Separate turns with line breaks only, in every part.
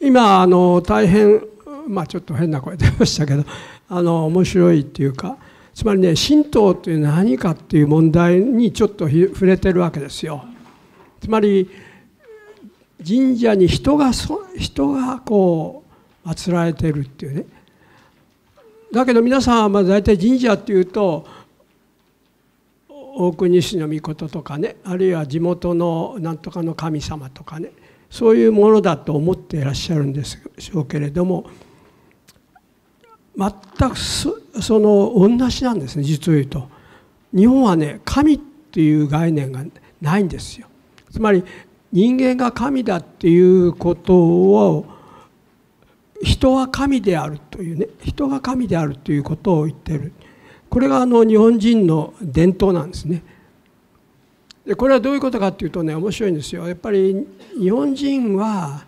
今あの大変まあちょっと変な声出ましたけど あの面白いっていうかつまりね神道という何かっていう問題にちょっと触れてるわけですよ。つまり神社に人が人がこう祀られてるっていうねだけど皆さんはまあ大体神社っていうと大国市の御事とかねあるいは地元のなんとかの神様とかねそういうものだと思っていらっしゃるんでしょうけれども全くその同じなんですね実を言うと。日本はね神っていう概念がないんですよ。つまり人間が神だっていうことを人は神であるというね人が神であるということを言ってるこれがあの日本人の伝統なんですね。でこれはどういうことかっていうとね面白いんですよ。やっぱり日本人は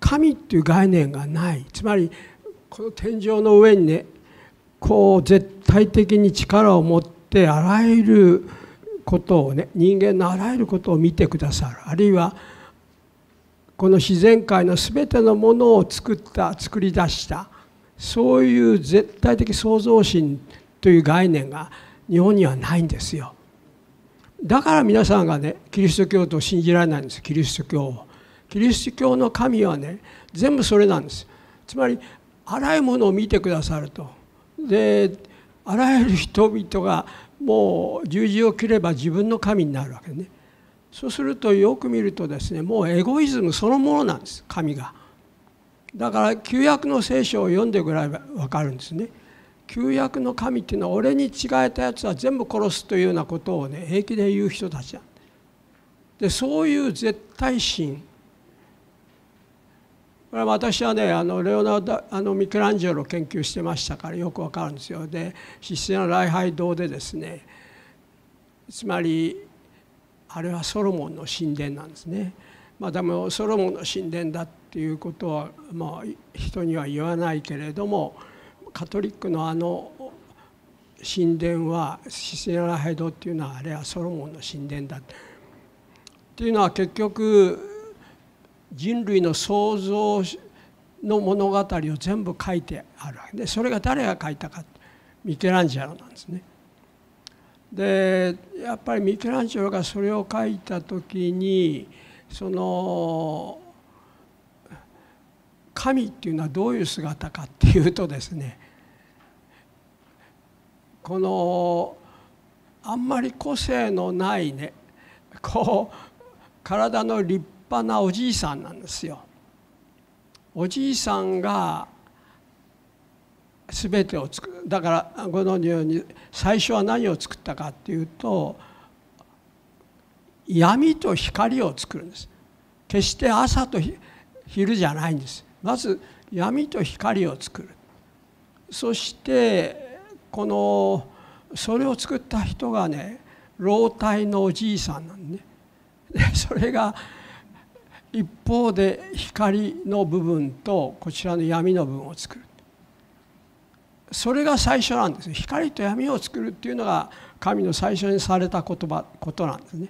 神っていう概念がないつまりこの天井の上にねこう絶対的に力を持ってあらゆることをね人間のあらゆることを見てくださるあるいはこの自然界の全てのものを作った作り出したそういう絶対的創造心という概念が日本にはないんですよ。だから皆さんがねキリスト教徒を信じられないんですキリスト教を。キリスト教の神はね全部それなんです。つまりあらゆるものを見てくださると。であらゆる人々がもう十字を切れば自分の神になるわけねそうするとよく見るとですねもうエゴイズムそのものなんです神がだから旧約の聖書を読んでぐらい分かるんですね旧約の神っていうのは俺に違えたやつは全部殺すというようなことをね平気で言う人たちなんでそういう絶対心。これは私はねあのレオナルドあのミケランジェロを研究してましたからよくわかるんですよ。で必死な礼拝堂でですねつまりあれはソロモンの神殿なんですね。まあ、でもソロモンの神殿だっていうことは、まあ、人には言わないけれどもカトリックのあの神殿はシスナ礼拝堂っていうのはあれはソロモンの神殿だっていうのは結局人類の創造の物語を全部書いてあるわけでそれが誰が書いたかミケランジェロなんですね。でやっぱりミケランジェロがそれを書いた時にその神っていうのはどういう姿かっていうとですねこのあんまり個性のないねこう体の立派なおじいさんなんですよ。おじいさんが全てを作るだからご存じのように最初は何を作ったかっていうと闇と光を作るんです。決して朝と昼じゃないんです。まず闇と光を作る。そしてこのそれを作った人がね老体のおじいさんなんで、それが一方で光の部分とこちらの闇の部分を作る。それが最初なんです光と闇を作るっていうのが神の最初にされた言葉ことなんですね。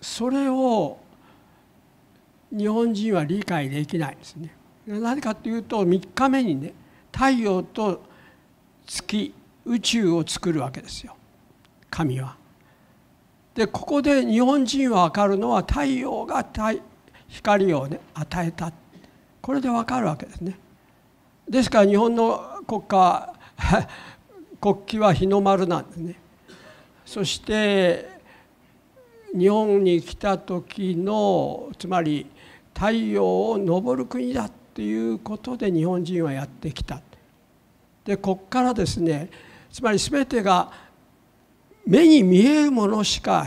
それを日本人は理解できないんですね。何かというと3日目にね太陽と月宇宙を作るわけですよ神は。でここで日本人は分かるのは太陽が光をね与えたこれで分かるわけですね。ですから日本の国家 国旗は日の丸なんですね。そして日本に来た時のつまり太陽を昇る国だっていうことで日本人はやってきた。でこっからですねつまり全てが目に見えるものしか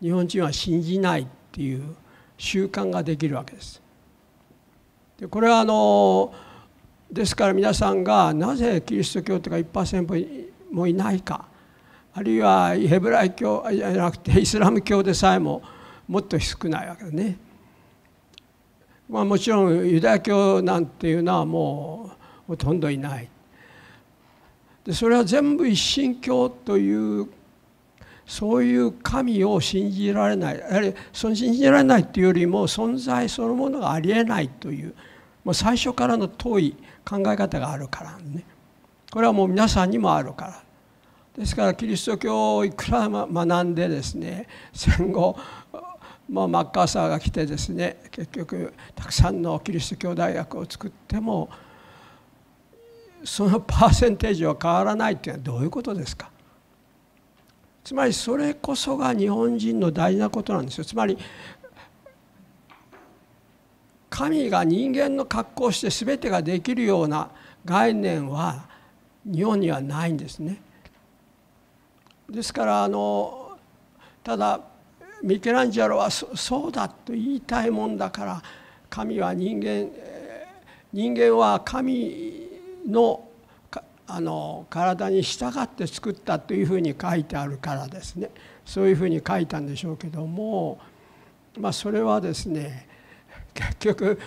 日本人は信じないっていう習慣ができるわけです。でこれはあのですから皆さんがなぜキリスト教とか1%もいないかあるいはヘブライ教じゃなくてイスラム教でさえももっと少ないわけですね。まあ、もちろんユダヤ教なんていうのはもうほとんどいない。でそれは全部一神教というそういう神を信じられない。やはその信じられないというよりも存在そのものがありえないというもう最初からの遠い考え方があるからね。これはもう皆さんにもあるから。ですからキリスト教をいくら学んでですね戦後まあ、マッカーサーが来てですね結局たくさんのキリスト教大学を作ってもそのパーセンテージは変わらないっていうのはどういうことですか？つまりそれこそが日本人の大事なことなんですよつまり神が人間の格好をして全てができるような概念は日本にはないんですね。ですからあのただミケランジェロはそうだと言いたいもんだから神は人間人間は神のあの体に従って作ったというふうに書いてあるからですね。そういうふうに書いたんでしょうけどもまあそれはですね結局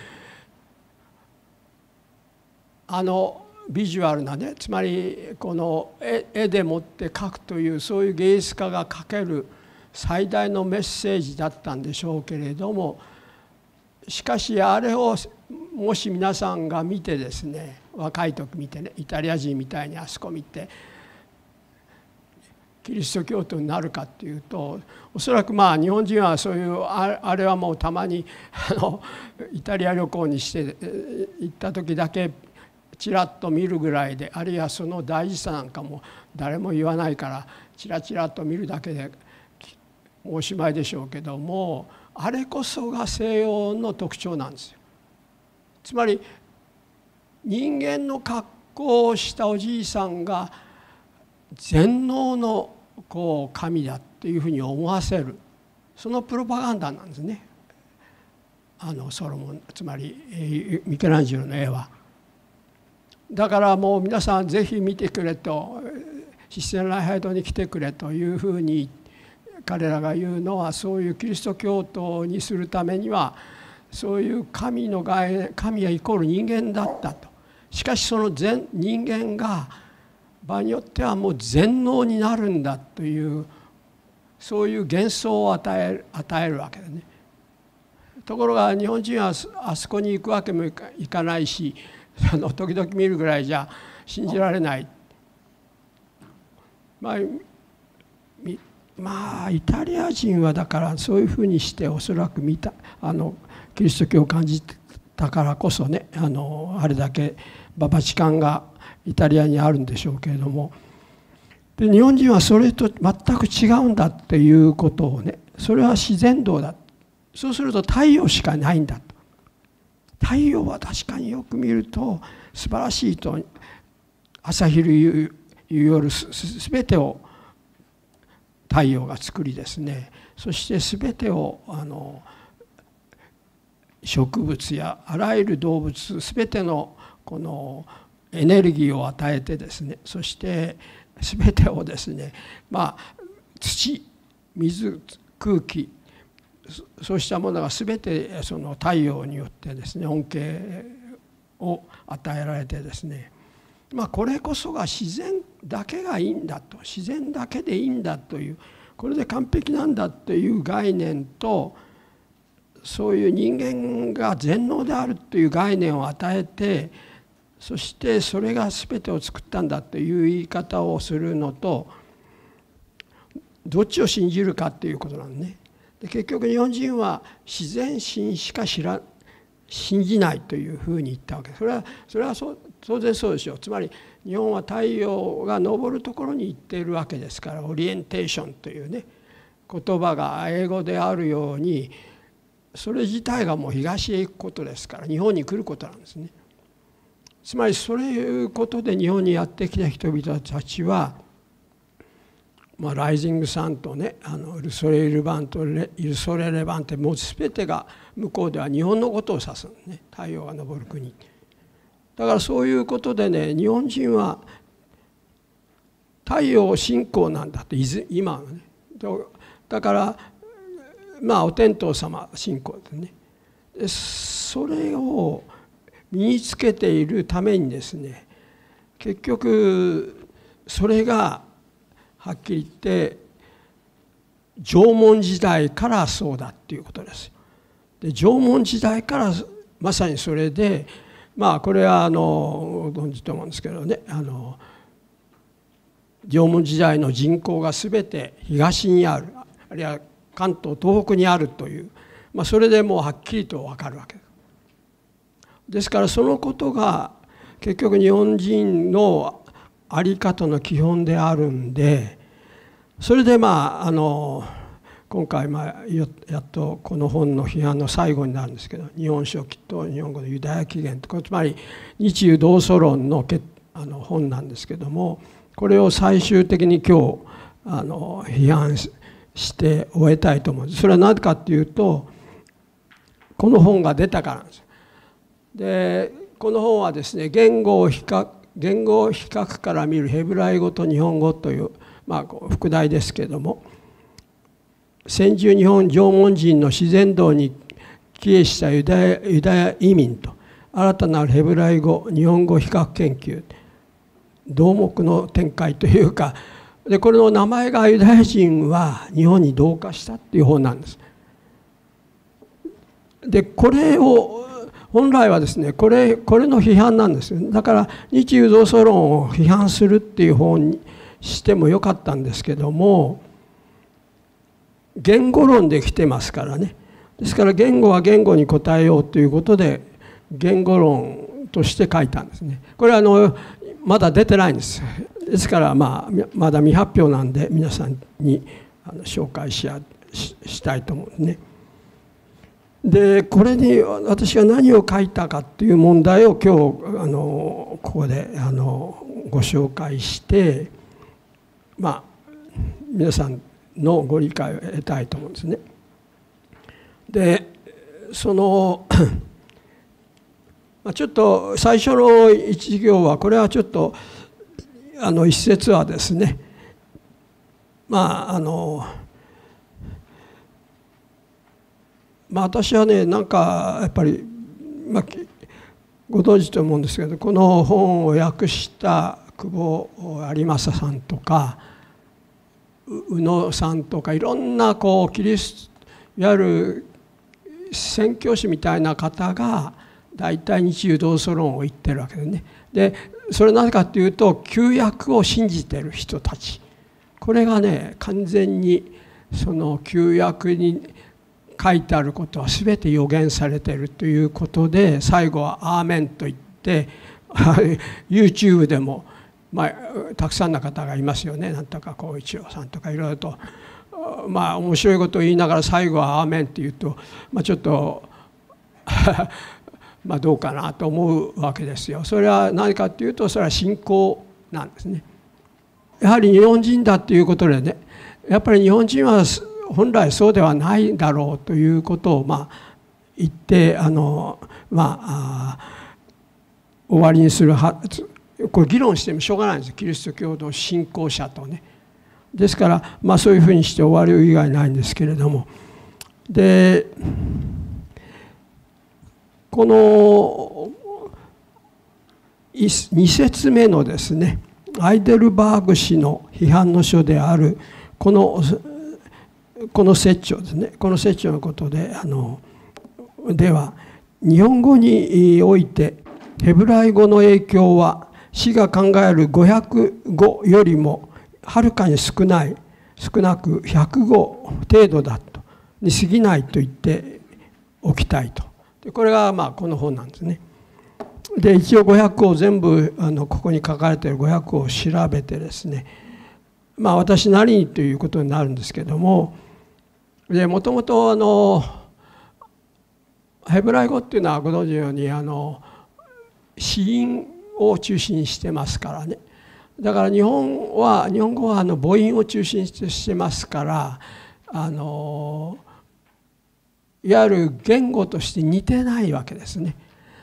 あのビジュアルなねつまりこの絵でもって描くというそういう芸術家が描ける最大のメッセージだったんでしょうけれどもしかしあれをもし皆さんが見てですね若い時見てねイタリア人みたいにあそこ見てキリスト教徒になるかっていうとおそらくまあ日本人はそういうあれはもうたまにあのイタリア旅行にして行った時だけちらっと見るぐらいであるいはその大事さなんかも誰も言わないからちらちらと見るだけでおしまいでしょうけどもあれこそが西洋の特徴なんですよ。つまり人間の格好をしたおじいさんが全能のこう神だっていうふうに思わせるそのプロパガンダなんですねあのソロモンつまりミケランジェロの絵は。だからもう皆さんぜひ見てくれとシステン礼拝堂に来てくれというふうに彼らが言うのはそういうキリスト教徒にするためにはそういう神の概念神はイコール人間だったとしかしその全人間が場合によってはもう全能になるんだというそういう幻想を与える与えるわけだね。ところが日本人はあそこに行くわけもいかないしあの時々見るぐらいじゃ信じられない。まあまあイタリア人はだからそういうふうにしておそらく見たあのキリスト教を感じたからこそねあのあれだけバチカンがイタリアにあるんでしょうけれども。で日本人はそれと全く違うんだっていうことをねそれは自然道だ。そうすると太陽しかないんだと。太陽は確かによく見ると素晴らしいと朝昼夕夜すべてを太陽が作りですね。そして全てをあの植物やあらゆる動物全てのこのエネルギーを与えてですねそして全てをですねまあ土水空気そうしたものが全てその太陽によってですね恩恵を与えられてですねまあこれこそが自然だけがいいんだと自然だけでいいんだというこれで完璧なんだという概念とそういう人間が全能であるという概念を与えてそしてそれが全てを作ったんだという言い方をするのとどっちを信じるかっていうことなんね。で結局日本人は自然心しか知ら信じないというふうに言ったわけそれはそれはそ当然そうですよつまり日本は太陽が昇るところに行っているわけですからオリエンテーションというね言葉が英語であるようにそれ自体がもう東へ行くことですから日本に来ることなんですね。つまりそういうことで日本にやってきた人々たちは、まあ、ライジングサンとねあのルソレイルバンとルソレレバンってもう全てが向こうでは日本のことを指すね太陽が昇る国。だからそういうことでね日本人は太陽信仰なんだと今はねだからまあお天道様信仰ですねそれを身につけているためにですね結局それがはっきり言って縄文時代からそうだっていうことです。で縄文時代からまさにそれでまあこれはあのご存知と思うんですけどねあの縄文時代の人口が全て東にあるあるいは関東東北にあるという、まあ、それでもうはっきりと分かるわけです。ですからそのことが結局日本人の在り方の基本であるんでそれでまああの今回まあやっとこの本の批判の最後になるんですけど「日本書紀」と日本語のユダヤ起源とつまり日中同祖論のけあの本なんですけどもこれを最終的に今日あの批判してして終えたいと思うそれは何かっていうとこの本が出たからなんです。でこの本はですね言語を比較言語比較から見るヘブライ語と日本語という、まあ、副題ですけれども先住日本縄文人の自然道に帰依したユダヤユダヤ移民と新たなるヘブライ語日本語比較研究同目の展開というかでこれの名前がユダヤ人は日本に同化したっていう本なんです。でこれを本来はですねこれこれの批判なんです。だから日有同祖論を批判するっていう本にしてもよかったんですけども言語論で来てますからね。ですから言語は言語に答えようということで言語論として書いたんですね。これはあのまだ出てないんです。ですからまあまだ未発表なんで皆さんにあの紹介ししたいと思うんですね。でこれに私が何を書いたかっていう問題を今日あのここであのご紹介してまあ皆さんのご理解を得たいと思うんですね。でそのちょっと最初の一行はこれはちょっとあの一節はですねまああのまあ、私はねなんかやっぱり、まあ、ご存知と思うんですけどこの本を訳した久保有正さんとか宇野さんとかいろんなこうキリストいわゆる宣教師みたいな方が大体日中同祖論を言ってるわけでね。でそれなぜかっていうと旧約を信じてる人たち。これがね完全にその旧約に書いてあることは全て予言されているということで最後は「アーメン」と言って YouTube でも、まあ、たくさんの方がいますよね。なんとか光一郎さんとかいろいろと。まあ面白いことを言いながら最後は「アーメン」って言うと、まあ、ちょっと まあどうかなと思うわけですよ。それは何かっていうとそれは信仰なんですね。やはり日本人だっていうことでねやっぱり日本人は本来そうではないだろうということをまあ言ってあのまあ終わりにするはこれ議論してもしょうがないんですキリスト教の信仰者とね。ですからまあそういうふうにして終わる以外ないんですけれどもでこの2節目のですねアイデルバーグ氏の批判の書であるこのこの説教ですねこの説教のことであのでは日本語においてヘブライ語の影響は死が考える500語よりもはるかに少ない少なく100語程度だとに過ぎないと言っておきたいと。でこれがまあこの本なんですね。で一応500語を全部あのここに書かれている500を調べてですねまあ私なりにということになるんですけどもでもともとあのヘブライ語っていうのはご存知のようにあの死因を中心にしてますからねだから日本は日本語はあの母音を中心にしてますからあのいわゆる言語として似てないわけですね。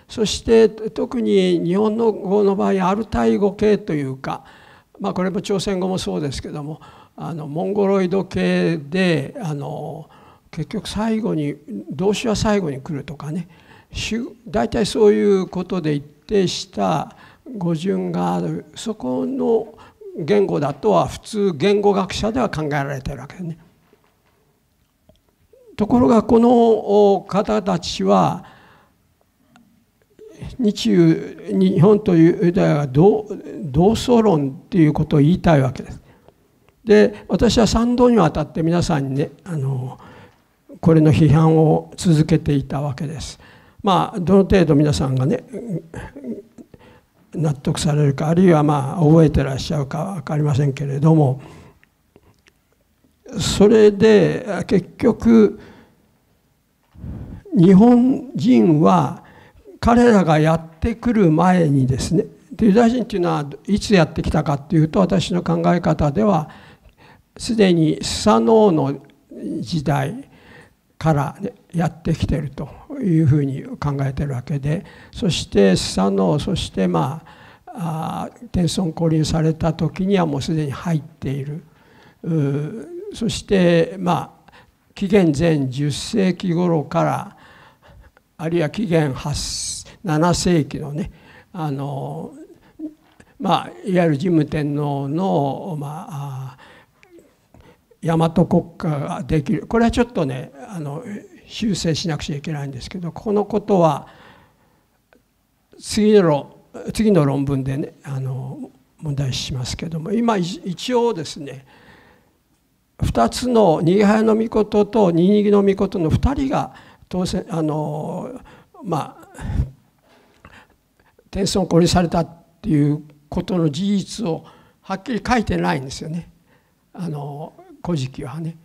そして特に日本の語の場合アルタイ語系というか、まあ、これも朝鮮語もそうですけどもあのモンゴロイド系であの結局最後に動詞は最後に来るとかね大体そういうことで一定した語順があるそこの言語だとは普通言語学者では考えられてるわけですね。ところがこの方たちは日中日本というユダヤが同窓論っていうことを言いたいわけです。で私は賛同にわたって皆さんにねあのこれの批判を続けていたわけです。まあどの程度皆さんがね納得されるかあるいはまあ覚えてらっしゃるか分かりませんけれどもそれで結局日本人は彼らがやってくる前にですねユダヤ人っていうのはいつやってきたかっていうと私の考え方ではすでにスサノオの時代から、ね、やってきてるというふうに考えてるわけでそしてスサノオそしてまあ天孫降臨された時にはもうすでに入っている。そしてまあ紀元前10世紀頃からあるいは紀元7世紀のねあのまあいわゆる神武天皇のまあ大和国家ができる。これはちょっとねあの修正しなくちゃいけないんですけどこのことは次の次の論文でねあの問題しますけども今一応ですね2つの逃げ早の御事とニニギの御事の2人が当選あのまあ天孫降臨されたっていうことの事実をはっきり書いてないんですよね。あの古事記はね。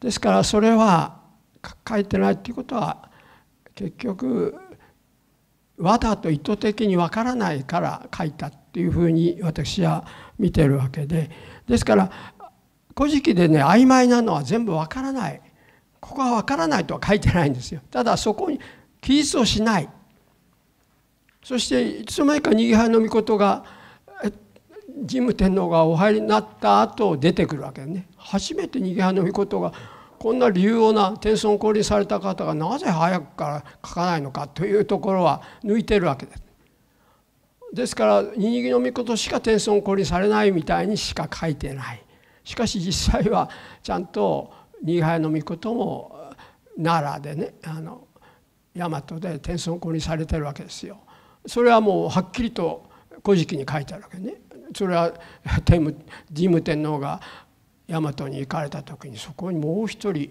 ですからそれは書いてないっていうことは結局わざと意図的にわからないから書いたっていうふうに私は見てるわけで。ですから古事記でね曖昧なのは全部わからない。ここはわからないとは書いてないんですよただそこに記述をしないそしていつの間にか逃げ早の御事が神武天皇がお入りになった後出てくるわけね初めて逃げ早の御事がこんな理由な天孫降臨された方がなぜ早くから書かないのかというところは抜いてるわけです。ですから「ニニギの御事」しか天孫降臨されないみたいにしか書いてない。しかし実際はちゃんと新早の御事も奈良でねあの大和で天孫降臨されてるわけですよ。それはもうはっきりと「古事記」に書いてあるわけね。それは神武天皇が大和に行かれた時にそこにもう一人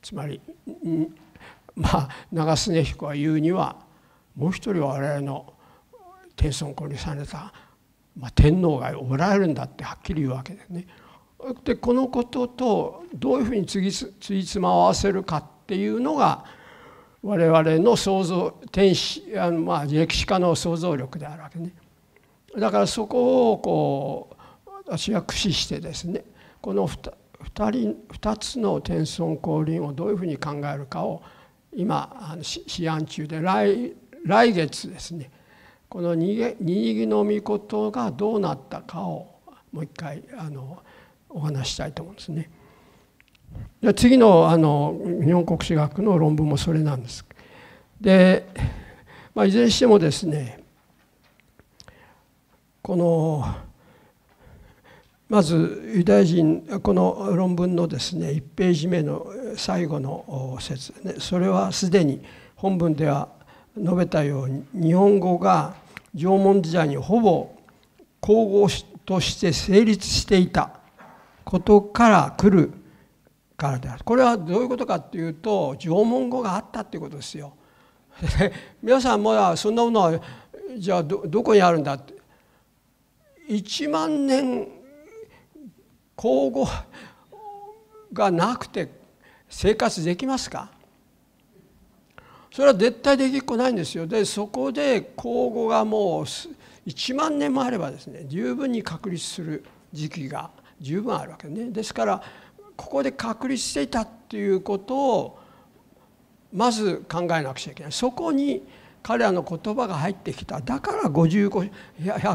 つまりまあ長常彦が言うにはもう一人は我々の天孫降臨された、まあ、天皇がおられるんだってはっきり言うわけですね。でこのこととどういうふうにつぎついつま合わせるかっていうのが我々の想像天使あのまあ歴史家の想像力であるわけね。だからそこをこう私は駆使してですねこの 2, 人2つの天孫降臨をどういうふうに考えるかを今あの試案中で来来月ですねこの逃げ逃げの御事がどうなったかをもう一回あのお話したいと思うんですね。で次のあの日本国史学の論文もそれなんです。で、まあ、いずれにしてもですねこのまずユダヤ人この論文のですね1ページ目の最後の説ねそれはすでに本文では述べたように日本語が縄文時代にほぼ口語として成立していたことから来るからであるこれはどういうことかっていうと縄文語があったっていうことですよ。皆さんもそんなものはじゃあどどこにあるんだって1万年口語がなくて生活できますか？それは絶対できっこないんですよ。でそこで口語がもう1万年もあればですね十分に確立する時期が十分あるわけね。ですからここで確立していたっていうことをまず考えなくちゃいけないそこに彼らの言葉が入ってきただから55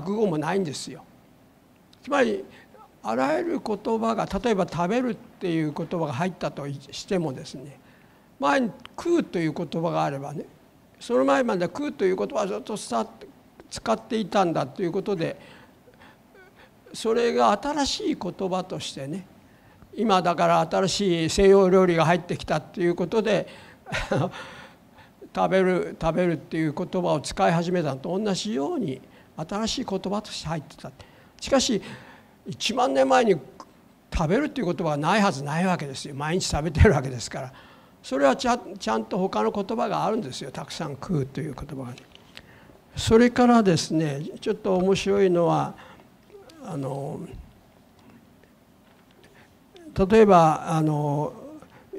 語もないんですよ。つまりあらゆる言葉が例えば「食べる」っていう言葉が入ったとしてもですね前に「食う」という言葉があればねその前までは「食う」という言葉をずっと使っていたんだということでそれが新しい言葉としてね今だから新しい西洋料理が入ってきたっていうことで 食べる食べるっていう言葉を使い始めたのと同じように新しい言葉として入ってたしかし1万年前に食べるっていう言葉がないはずないわけですよ。毎日食べてるわけですから。それはちゃちゃんと他の言葉があるんですよ。たくさん食うという言葉がね。それからですねちょっと面白いのはあの例えばあの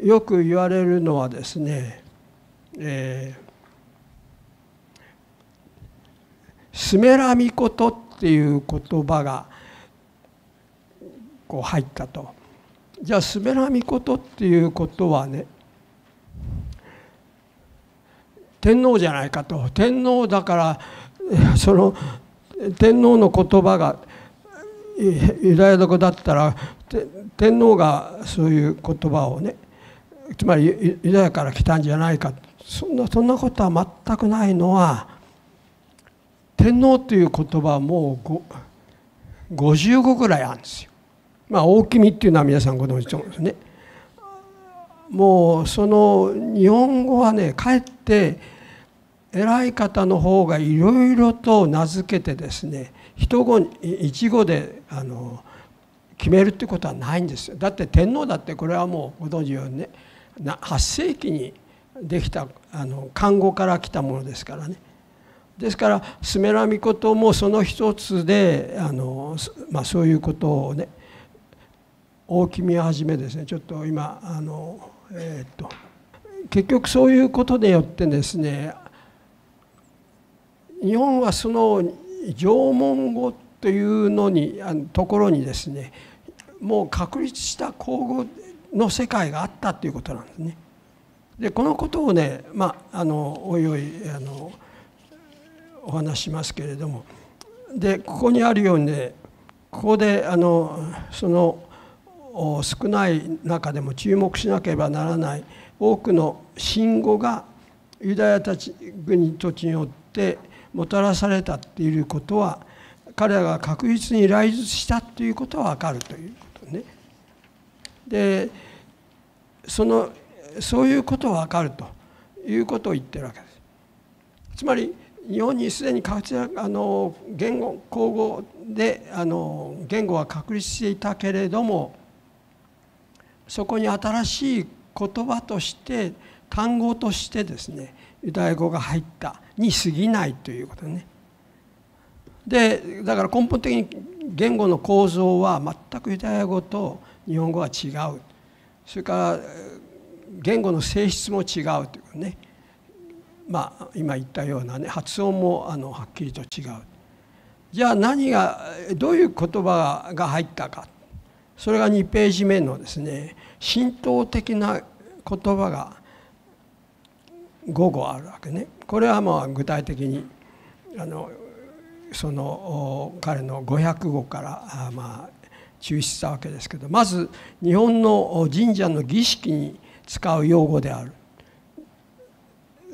よく言われるのはですねえー、スメラミコトっていう言葉がこう入ったと。じゃあスメラミコトっていうことはね天皇じゃないかと。天皇だからその天皇の言葉がユダヤ語だったら天皇がそういう言葉をねつまりユダヤから来たんじゃないかそんなそんなことは全くないのは天皇という言葉はもう55ぐらいあるんですよ。まあ大きみっていうのは皆さんご存知と思うんですね。もうその日本語はねかえって偉い方の方がいろいろと名付けてですね一語一語であの決めるってことはないんですよ。だって天皇だってこれはもうご存知ようにね8世紀にできたあの漢語から来たものですからね。ですからスメラミコトもその一つであの、まあ、そういうことをね大きみをはじめですねちょっと今あの、えー、っと結局そういうことによってですね日本はその縄文語というのにあのところにですねもう確立した口語の世界があったということなんですね。でこのことをねまああのおいおいあのお話しますけれどもでここにあるようにねここであのその少ない中でも注目しなければならない多くの信号がユダヤたち国土地によってもたらされたっていうことは彼らが確実に来日したっていうことは分かるということね。でそのそういうことは分かるということを言ってるわけです。つまり日本にすでに活躍あの言語口語であの言語は確立していたけれどもそこに新しい言葉として単語としてですねユダヤ語が入ったに過ぎないということね。でだから根本的に言語の構造は全くユダヤ語と日本語は違う。それから言語の性質も違うというね。まあ今言ったようなね発音もあのはっきりと違う。じゃあ何がどういう言葉が入ったか。それが2ページ目のですね浸透的な言葉が5語あるわけね。これはまあ具体的にあのその彼の500語からまあ抽出したわけですけどまず日本の神社の儀式に使う用語である。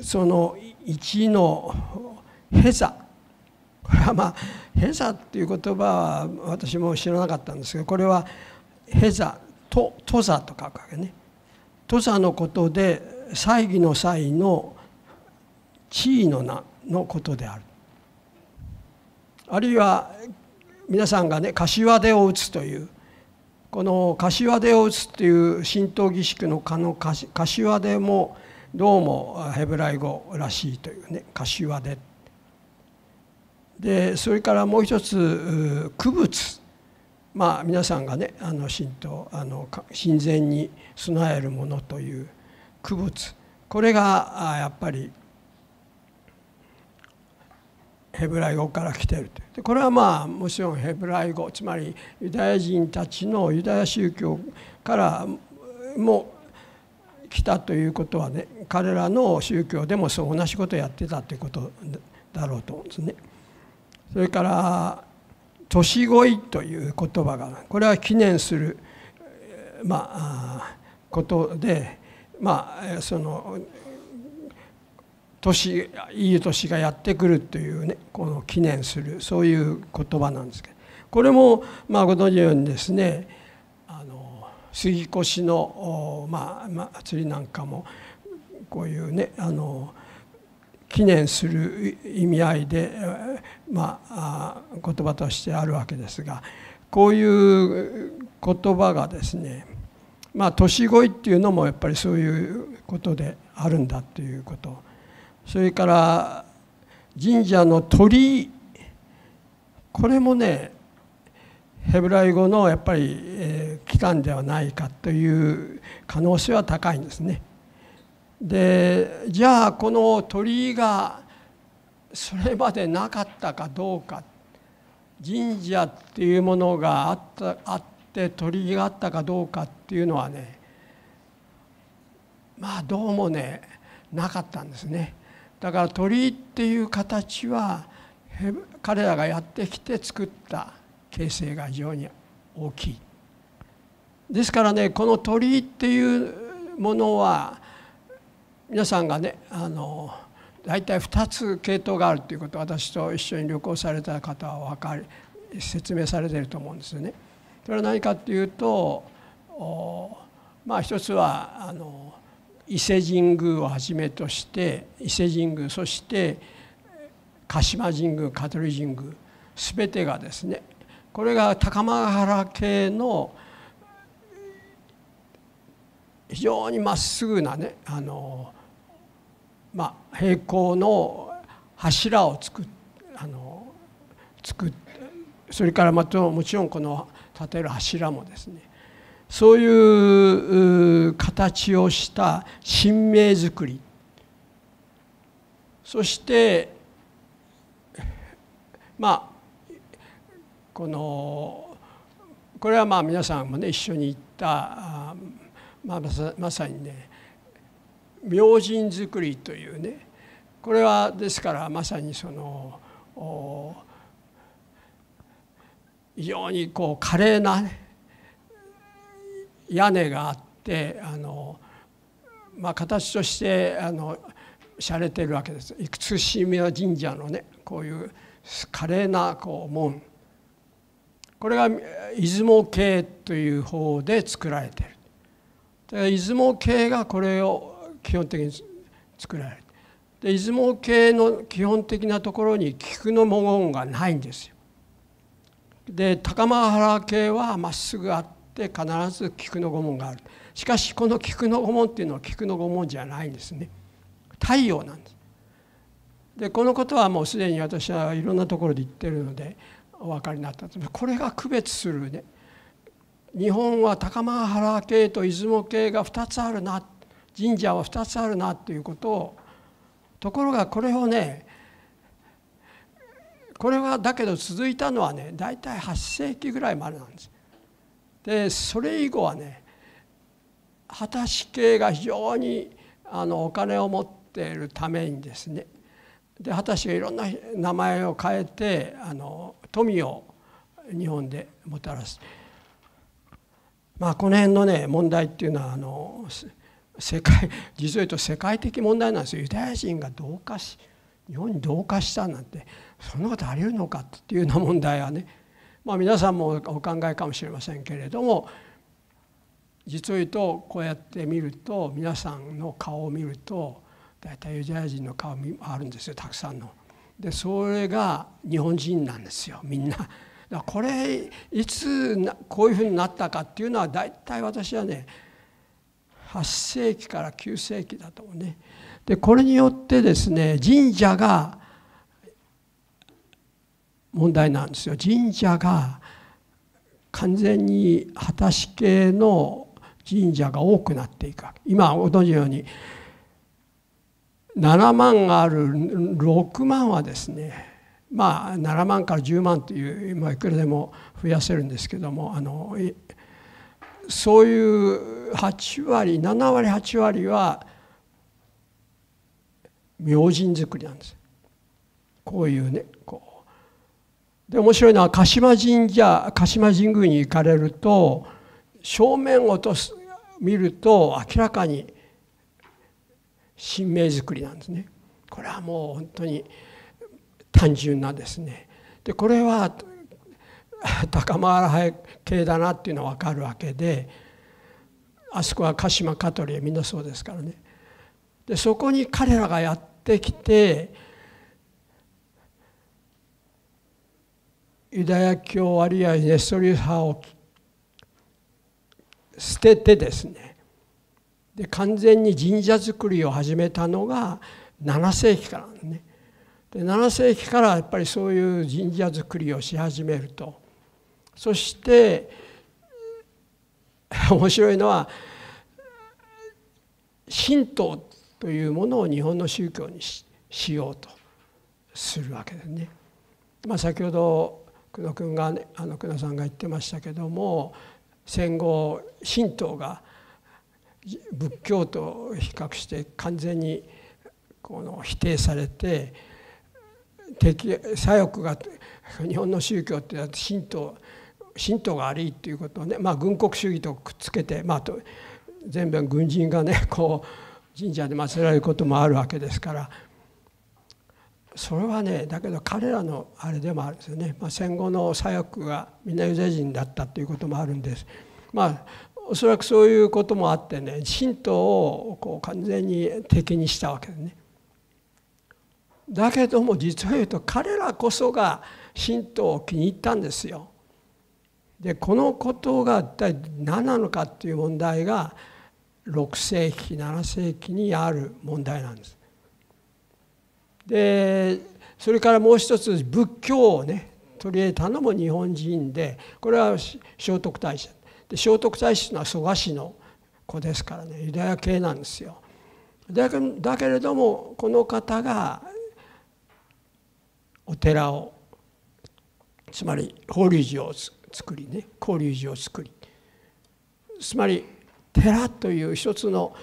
その1の「へざ」これはまあ「へざ」っていう言葉は私も知らなかったんですけどこれは「へざ」と「とざ」と書くわけね。とざのことで祭儀の際の地位の名のことである。あるいは皆さんがね柏手を打つというこの柏手を打つっていう神道儀式のかの柏手もどうもヘブライ語らしいというね柏手でそれからもう一つ区物まあ皆さんがねあの神道あの神前に備えるものという区物これがやっぱりヘブライ語から来ているとでこれはまあもちろんヘブライ語つまりユダヤ人たちのユダヤ宗教からも来たということはね彼らの宗教でもそう同じことをやってたということだろうと思うんですね。それから「年越い」という言葉がこれは記念するまあことでまあその年いい年がやってくるというねこの記念するそういう言葉なんですけどこれもまあご存じのようにですねあの杉越の、まあ、祭りなんかもこういうねあの記念する意味合いで、まあ、言葉としてあるわけですがこういう言葉がですねまあ年越いっていうのもやっぱりそういうことであるんだということ。それから神社の鳥。居これもねヘブライ語のやっぱり、えー、機関ではないかという可能性は高いんですね。でじゃあこの鳥居がそれまでなかったかどうか。神社っていうものがあったあって鳥居があったかどうかっていうのはねまあどうもねなかったんですね。だから鳥居っていう形は彼らがやってきて作った形成が非常に大きい。ですからねこの鳥居っていうものは皆さんがねあの大体2つ系統があるということ私と一緒に旅行された方は分かり説明されてると思うんですよね。それは何かっていうとまあ一つはあの伊勢神宮をはじめとして伊勢神宮そして鹿島神宮香取神宮全てがですねこれが高間原系の非常にまっすぐなねあの、まあ、平行の柱を作っあの作それからまたもちろんこの立てる柱もですねそういう形をした神明作り。そしてまあこのこれはまあ皆さんもね一緒に行ったまあ、まさにね明神作りというねこれはですからまさにその非常にこう華麗な、屋根があってあの、まあ、形としてあの洒落てるわけです。厳島神社のねこういう華麗なこう門これが出雲系という方で作られている。出雲系がこれを基本的に作られる。で出雲系の基本的なところに菊の文言がないんですよ。で高間原系はまっすぐあって必ず菊の御紋がある。しかしこの菊の御紋っていうのは菊の御紋じゃないんですね。太陽なんです。でこのことはもうすでに私はいろんなところで言ってるのでお分かりになったとこれが区別するね。日本は高間原系と出雲系が2つあるな神社は2つあるなっていうことをところがこれをねこれはだけど続いたのはね大体8世紀ぐらいまでなんです。でそれ以後はね果たし系が非常にあのお金を持っているためにですねで果たしがいろんな名前を変えてあの富を日本でもたらす。まあこの辺のね問題っていうのはあの世界実を言うと世界的問題なんですよユダヤ人が同化し日本に同化したなんてそんなことあり得るのかっていうような問題はねまあ皆さんもお考えかもしれませんけれども実を言うとこうやって見ると皆さんの顔を見ると大体ユダヤ人の顔あるんですよたくさんの。でそれが日本人なんですよみんな。これいつこういうふうになったかっていうのは大体私はね8世紀から9世紀だと思うね。でこれによってですね神社が問題なんですよ。神社が完全に果たし系の神社が多くなっていく今ご存じのように7万ある6万はですねまあ7万から10万という、まあ、いくらでも増やせるんですけどもあのそういう8割7割8割は明神作りなんです。こういうねこう。で面白いのは鹿島神社鹿島神宮に行かれると正面をとす見ると明らかに神明作りなんですね。これはもう本当に単純なですね。でこれは 高間原系だなっていうのは分かるわけであそこは鹿島カトリーみんなそうですからね。でそこに彼らがやってきてユダヤ教あるいはネストリ派を捨ててですねで完全に神社作りを始めたのが7世紀からね。で7世紀からやっぱりそういう神社作りをし始めると。そして面白いのは神道というものを日本の宗教にしようとするわけですね。まあ、先ほど久野君が、ね、あの久野さんが言ってましたけども戦後神道が仏教と比較して完全にこの否定されて敵左翼が日本の宗教って神道神道が悪いっていうことをね、まあ、軍国主義とくっつけて、まあ、全部軍人がねこう神社で祀られることもあるわけですからそれはねだけど彼らのあれでもあるんですよね、まあ、戦後の左翼がみんなユダヤ人だったっていうこともあるんです。まあおそらくそういうこともあってね神道をこう完全に敵にしたわけですね。だけども実を言うと彼らこそが神道を気に入ったんですよ。でこのことが一体何なのかっていう問題が6世紀7世紀にある問題なんです。でそれからもう一つ仏教をね取り入れたのも日本人でこれは聖徳太子で聖徳太子というのは蘇我氏の子ですからねユダヤ系なんですよ。だけれどもこの方がお寺をつまり法隆寺を作りね法隆寺を作りつまり寺という一つの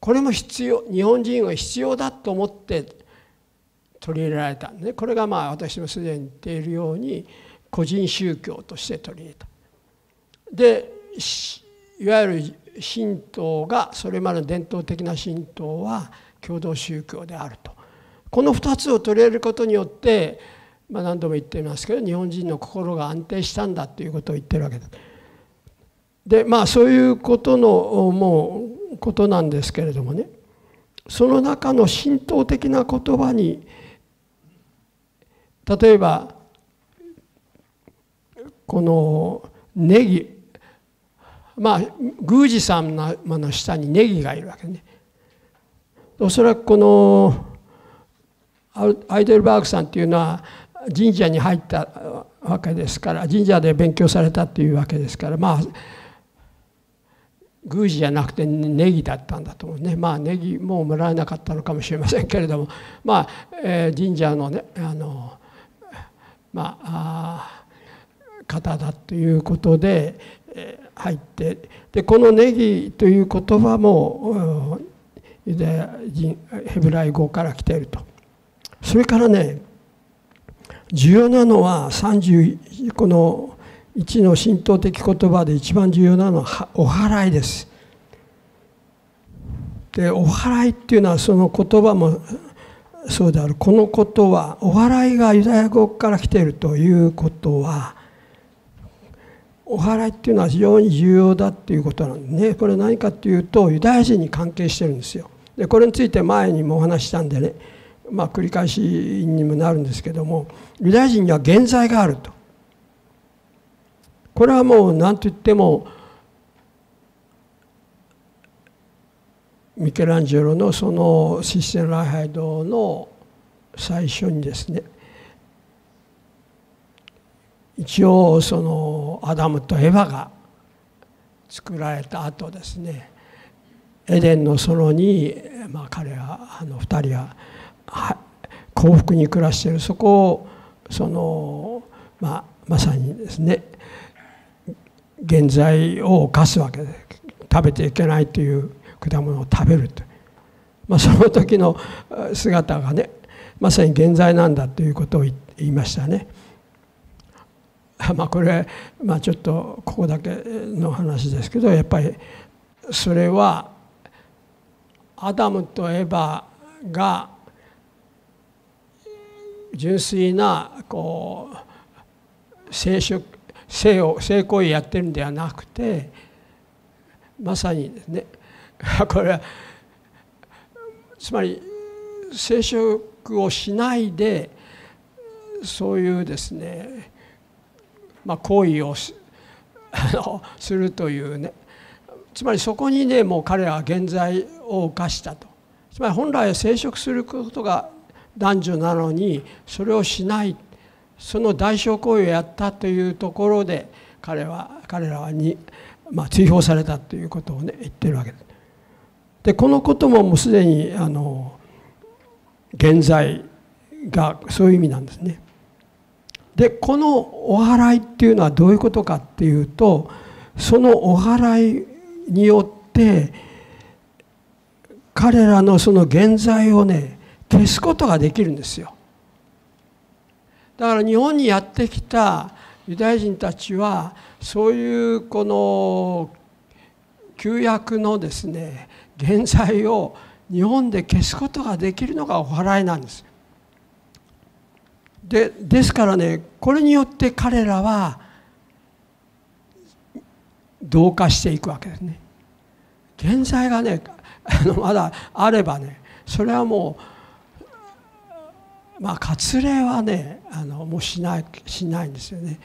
これも必要日本人は必要だと思って取り入れられたねこれがまあ私もすでに言っているように個人宗教として取り入れた。でいわゆる神道がそれまでの伝統的な神道は共同宗教であるとこの2つを取り入れることによって、まあ、何度も言っていますけど日本人の心が安定したんだということを言ってるわけです。でまあそういうことのもうことなんですけれどもねその中の神道的な言葉に例えばこのネギまあ宮司さんの下にネギがいるわけね。おそらくこのアイデルバーグさんっていうのは神社に入ったわけですから神社で勉強されたっていうわけですからまあ宮司じゃなくてネギだったんだと思うね。まあネギもうもらえなかったのかもしれませんけれども。まあ、えー、神社のねあのまあ方だということで、えー、入って。でこのネギという言葉もユダヤ人ヘブライ語から来ていると。それからね重要なのは30この1の神道的言葉で一番重要なのはお祓いです。でお祓いっていうのはその言葉もそうであるこのことはお祓いがユダヤ語から来ているということはお祓いっていうのは非常に重要だっていうことなんでね。これ何かっていうとユダヤ人に関係してるんですよ。でこれについて前にもお話したんでねまあ繰り返しにもなるんですけどもユダヤ人には現在があると。これはもう何と言ってもミケランジェロのそのシステン礼拝堂の最初にですね一応そのアダムとエヴァが作られた後ですねエデンの園に、まあ、彼はあの2人は幸福に暮らしているそこをその、まあ、まさにですね現在を犯すわけで食べていけないという果物を食べると、まあ、その時の姿がねまさに現在なんだということを言いましたね。まあこれ、まあ、ちょっとここだけの話ですけどやっぱりそれはアダムとエバが純粋なこう性食性を性行為やってるんではなくてまさにですね これはつまり聖職をしないでそういうですねまあ行為を するというね。つまりそこにねもう彼らは現在を犯したと。つまり本来は生殖することが男女なのにそれをしないその代償行為をやったというところで彼は彼らに、まあ、追放されたということをね言ってるわけです。でこのことももうすでにあの現在がそういう意味なんですね。でこのお祓いっていうのはどういうことかっていうとそのお祓いによって彼らのその現在をね消すことができるんですよ。だから日本にやってきたユダヤ人たちはそういうこの旧約のですね現在を日本で消すことができるのがお祓いなんです。でですからねこれによって彼らは同化していくわけですね。現在がねあのまだあればねそれはもうまあ割礼はねあのもうしないしないんですよね。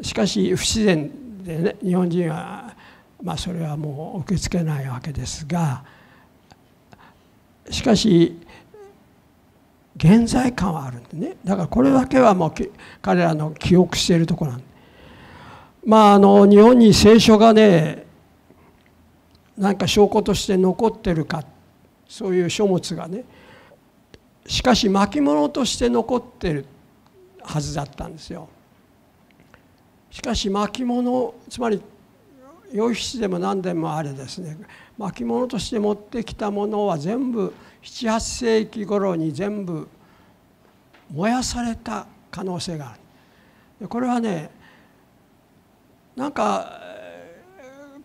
しかし不自然でね日本人はまあそれはもう受け付けないわけですがしかし現在感はあるんでねだからこれだけはもう彼らの記憶しているところなんでまああの日本に聖書がね何か証拠として残ってるかそういう書物がねしかし巻物として残ってるはずだったんですよ。しかし巻物つまり洋筆でも何でもあれですね巻物として持ってきたものは全部78世紀頃に全部燃やされた可能性がある。これはねなんか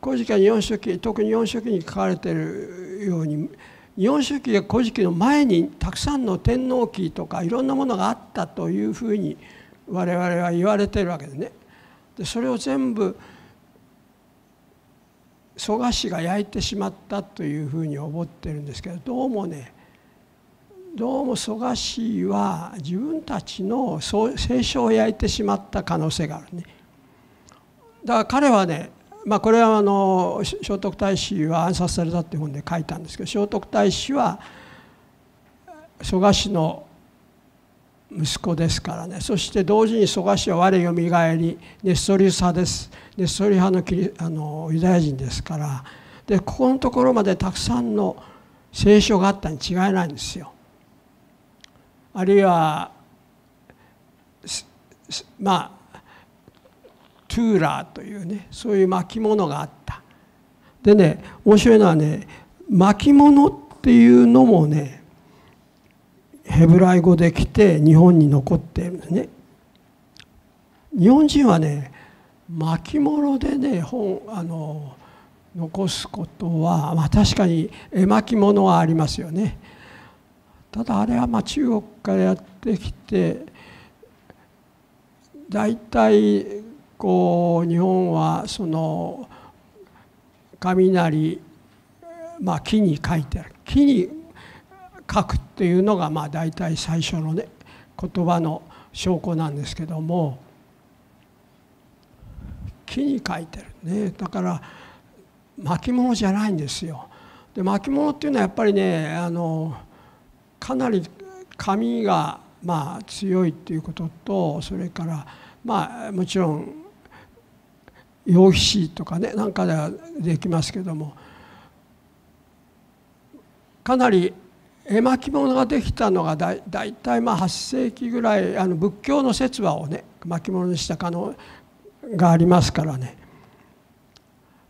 古事記は日本書紀特に日本書紀に書かれているように日本書紀や古事記の前にたくさんの天皇記とかいろんなものがあったというふうに我々は言われてるわけでね。でそれを全部蘇我氏が焼いてしまったというふうに思ってるんですけどどうもねどうも蘇我氏は自分たちの聖書を焼いてしまった可能性があるね。だから彼はねまあこれはあの聖徳太子は暗殺されたっていう本で書いたんですけど聖徳太子は蘇我氏の息子ですからね。そして同時に蘇我氏は我よみがえりネストリウス派です。ネストリ派のキリあのユダヤ人ですから。でここのところまでたくさんの聖書があったに違いないんですよ。あるいはまあトゥーラーというねそういう巻物があった。でね面白いのはね巻物っていうのもねヘブライ語で来て日本に残っているんですね。日本人はね巻物でね本あの残すことは、まあ、確かに絵巻物はありますよね。ただあれはま中国からやってきて大体こう日本はその雷まあ木に書いてある木に書くっていうのがまあ大体最初のね言葉の証拠なんですけども木に書いてるねだから巻物じゃないんですよ。で巻物っていうのはやっぱりねあのかなり紙がまあ強いっていうこととそれからまあもちろん用紙とかねなんかではできますけども。かなり絵巻物ができたのがだ大体まあ8世紀ぐらいあの仏教の説話をね巻物にした可能がありますからね、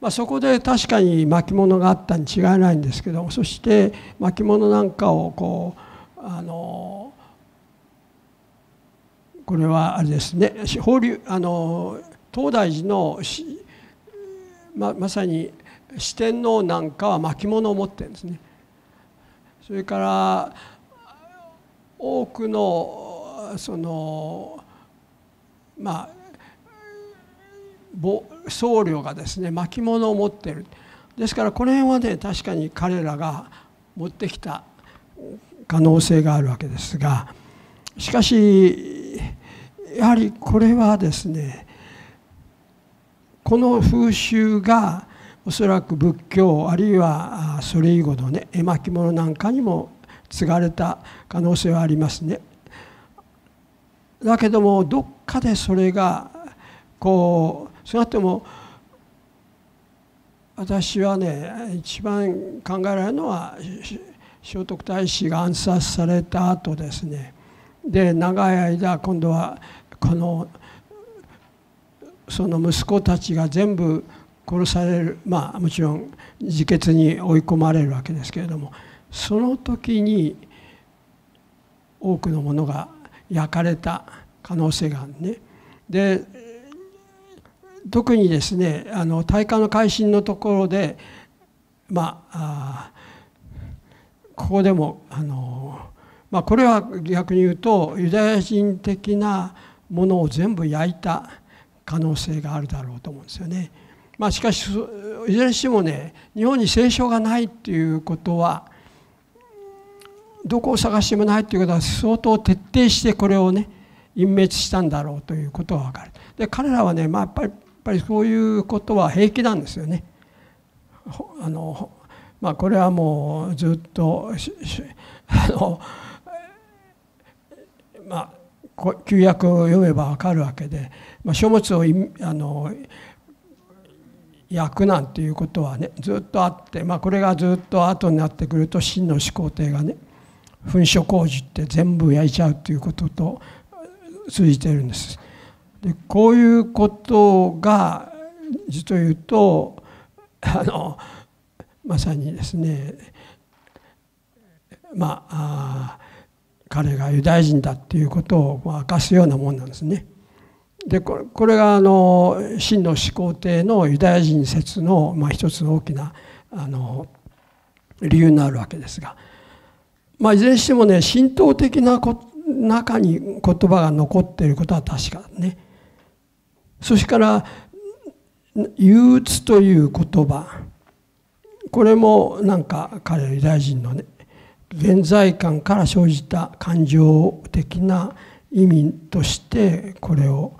まあ、そこで確かに巻物があったに違いないんですけどもそして巻物なんかをこうあのこれはあれですね法流あの東大寺のままさに四天王なんかは巻物を持ってるんですね。それから多くのそのまあ僧侶がですね巻物を持ってるですからこの辺はね確かに彼らが持ってきた可能性があるわけですがしかしやはりこれはですねこの風習がおそらく仏教あるいはそれ以後のね絵巻物なんかにも継がれた可能性はありますね。だけどもどっかでそれがこうそうなっても私はね一番考えられるのは聖徳太子が暗殺された後ですねで長い間今度はこのその息子たちが全部殺されるまあもちろん自決に追い込まれるわけですけれどもその時に多くのものが焼かれた可能性があるね。で特にですねあの大化の改新のところでまあここでもあの、まあ、これは逆に言うとユダヤ人的なものを全部焼いた可能性があるだろうと思うんですよね。まあ、しかしいずれにしてもね日本に聖書がないっていうことはどこを探してもないっていうことは相当徹底してこれをね隠滅したんだろうということが分かる。で彼らはね、まあ、やっぱりやっぱりそういうことは平気なんですよね。あのまあ、これはもうずっとあのまあ旧約を読めば分かるわけで、まあ、書物をあの焼くなんていうことはねずっとあって、まあ、これがずっと後になってくると真の始皇帝がね噴書工事って全部焼いちゃうということと通じてるんです。でこういうことが実を言うとあのまさにですねまあ彼がユダヤ人だっていうことを明かすようなもんなんですね。でこれがあの真の始皇帝のユダヤ人説の、まあ、一つの大きなあの理由になるわけですが、まあ、いずれにしてもね神道的なこ中に言葉が残っていることは確かね。そしてから憂鬱という言葉これもなんか彼ユダヤ人のね現在感から生じた感情的な意味としてこれを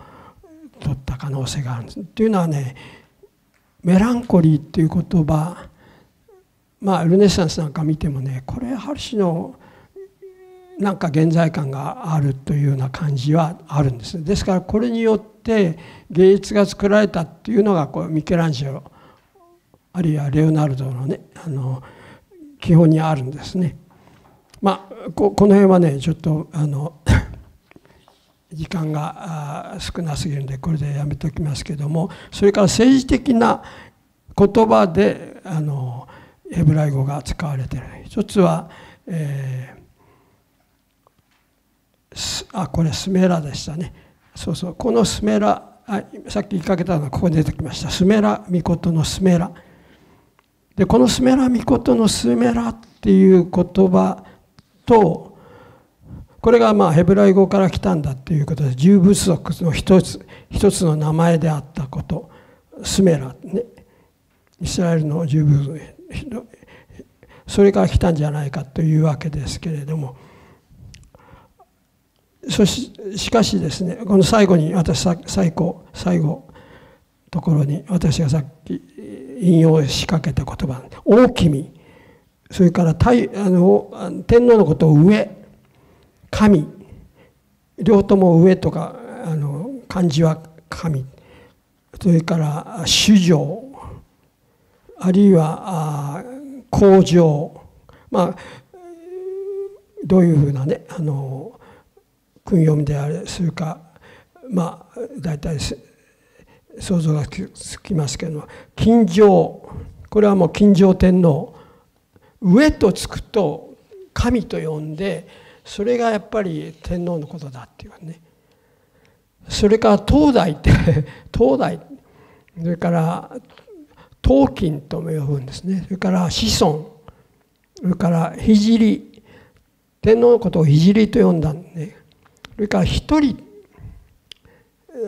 取った可能性があるんです。というのはねメランコリーっていう言葉まあルネサンスなんか見てもねこれある種のなんか現在感があるというような感じはあるんです。ですからこれによって芸術が作られたっていうのがこうミケランジェロあるいはレオナルドのねあの基本にあるんですね。まあここの辺はねちょっとあの 時間が少なすぎるんでこれでやめておきますけどもそれから政治的な言葉であのヘブライ語が使われている。一つは、えー、あこれスメラでしたね。そうそう。このスメラあさっき言いかけたのがここに出てきました。スメラ御事のスメラ。でこのスメラミコトのスメラっていう言葉とこれがまあヘブライ語から来たんだっていうことで十部族の一つ一つの名前であったこと。スメラね。イスラエルの十部族それから来たんじゃないかというわけですけれども。そししかしですねこの最後に私最後最後ところに私がさっき引用しかけた言葉「大君」それから太あの天皇のことを上神両方とも上とかあの漢字は神それから主情あるいは工場まあどういうふうなねあの訓読みであれするかまあ大体想像がつきますけども金城これはもう金城天皇上とつくと神と呼んでそれがやっぱり天皇のことだっていうね。それから東大って 東大それから東金とも呼ぶんですね。それから子孫それから聖天皇のことを聖と呼んだんで。それから一人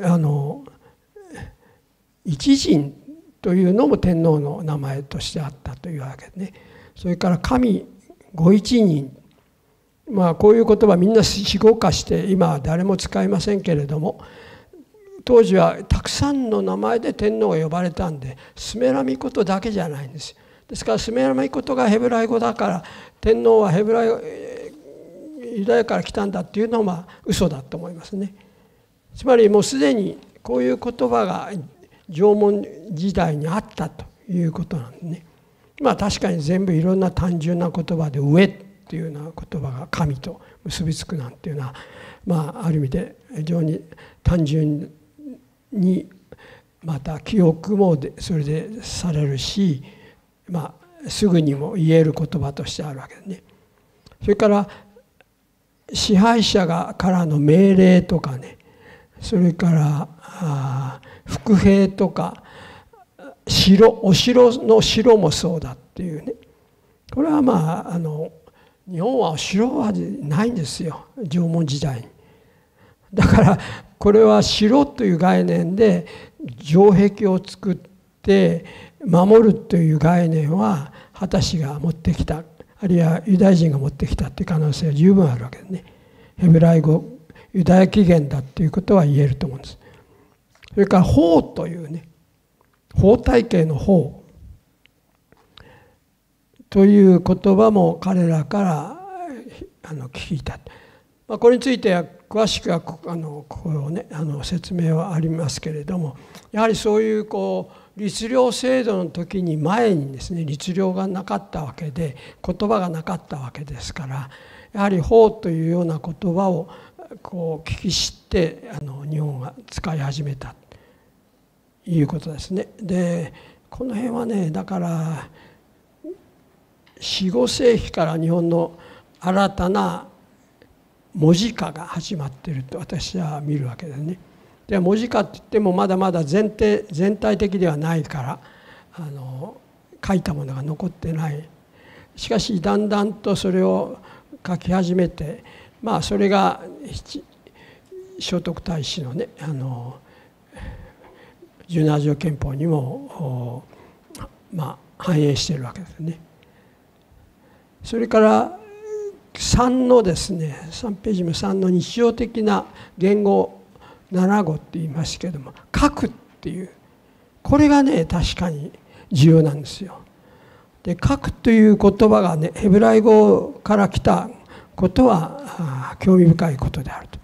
あの一人というのも天皇の名前としてあったというわけでね。それから神ご一人まあこういう言葉みんな死語化して今は誰も使いませんけれども当時はたくさんの名前で天皇が呼ばれたんでスメラミコトだけじゃないんです。ですからスメラミコトがヘブライ語だから天皇はヘブライユダヤから来たんだっていうのはまあ嘘だと思いますね。つまりもうすでにこういう言葉が縄文時代にあったということなんですね。まあ確かに全部いろんな単純な言葉で「上」っていうような言葉が神と結びつくなんていうのはまあある意味で非常に単純にまた記憶もそれでされるし、まあ、すぐにも言える言葉としてあるわけでね。それから支配者がからの命令とかねそれから伏兵とか城お城の城もそうだっていうねこれはまああの日本は城はないんですよ縄文時代に。だからこれは城という概念で城壁を作って守るという概念は果たしが持ってきたあるいはユダヤ人が持ってきたっていう可能性は十分あるわけでね。ヘブライ語ユダヤ起源だっていうことは言えると思うんです。それから法というね法体系の法という言葉も彼らからあの聞いた。まあ、これについては詳しくはあのこうねあの説明はありますけれどもやはりそういうこう律令制度の時に前にですね律令がなかったわけで言葉がなかったわけですからやはり法というような言葉をこう聞き知ってあの日本が使い始めたいうことですね。でこの辺はねだから45世紀から日本の新たな文字化が始まってると私は見るわけですね。で文字化って言ってもまだまだ全体全体的ではないからあの書いたものが残ってないしかしだんだんとそれを書き始めてまあそれが聖徳太子のねあの十七条憲法にもまあ反映しているわけですね。それから3のですね3ページ目3の日常的な言語7語って言いますけども「書く」っていうこれがね確かに重要なんですよ。で書くという言葉がねヘブライ語から来たことは興味深いことであると。